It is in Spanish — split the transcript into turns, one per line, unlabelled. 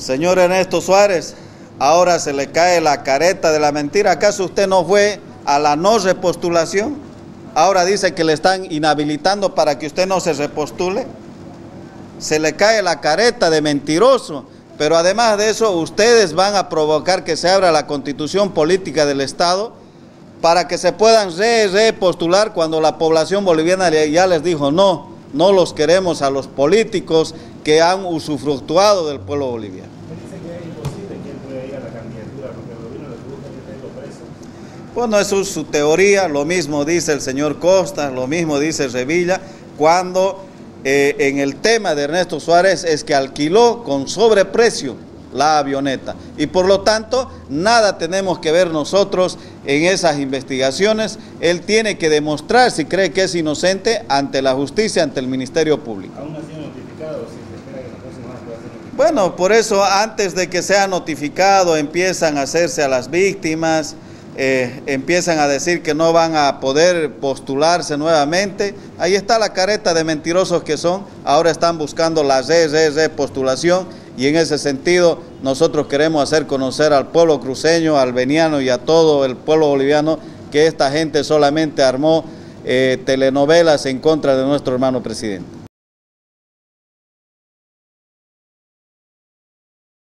Señor Ernesto Suárez, ahora se le cae la careta de la mentira. ¿Acaso usted no fue a la no repostulación? Ahora dice que le están inhabilitando para que usted no se repostule. Se le cae la careta de mentiroso. Pero además de eso, ustedes van a provocar que se abra la constitución política del Estado para que se puedan repostular cuando la población boliviana ya les dijo no, no los queremos a los políticos que han usufructuado del pueblo boliviano. Bueno, eso es su teoría, lo mismo dice el señor Costa, lo mismo dice Revilla, cuando eh, en el tema de Ernesto Suárez es que alquiló con sobreprecio la avioneta. Y por lo tanto, nada tenemos que ver nosotros en esas investigaciones. Él tiene que demostrar si cree que es inocente ante la justicia, ante el Ministerio Público. ¿Aún ha sido notificado? Si se espera que la próxima pueda ser notificado? Bueno, por eso antes de que sea notificado empiezan a hacerse a las víctimas. Eh, empiezan a decir que no van a poder postularse nuevamente. Ahí está la careta de mentirosos que son. Ahora están buscando la re, re, re postulación y en ese sentido nosotros queremos hacer conocer al pueblo cruceño, al veniano y a todo el pueblo boliviano que esta gente solamente armó eh, telenovelas en contra de nuestro hermano presidente.